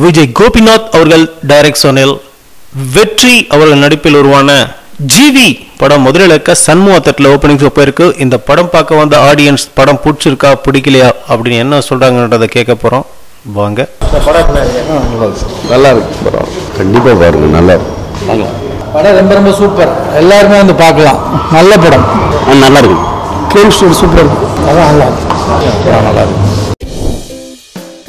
விஜய் கோபிநாத் அவர்கள் டைரக்ஷனில் வெற்றி அவர்கள் நடிப்பில் உருவான ஜிவி படம் முதலிழக்க சண்முக தட்டில் ஓப்பனிங் போயிருக்கு. இந்த படம் பார்க்க வந்த ஆடியன்ஸ் படம் பிடிச்சிருக்கா பிடிக்கலையா அப்படின்னு என்ன சொல்றாங்கன்றதை கேட்க போறோம். வாங்க. நல்லா இருக்கு. படம். கண்டிப்பாக பாருங்க நல்லா இருக்கு. படம் ரொம்ப ரொம்ப சூப்பர் எல்லாருமே வந்து பார்க்கலாம். நல்ல படம். நல்லா இருக்கு. Game story super. அதான் நல்லா நல்லா இருக்கு.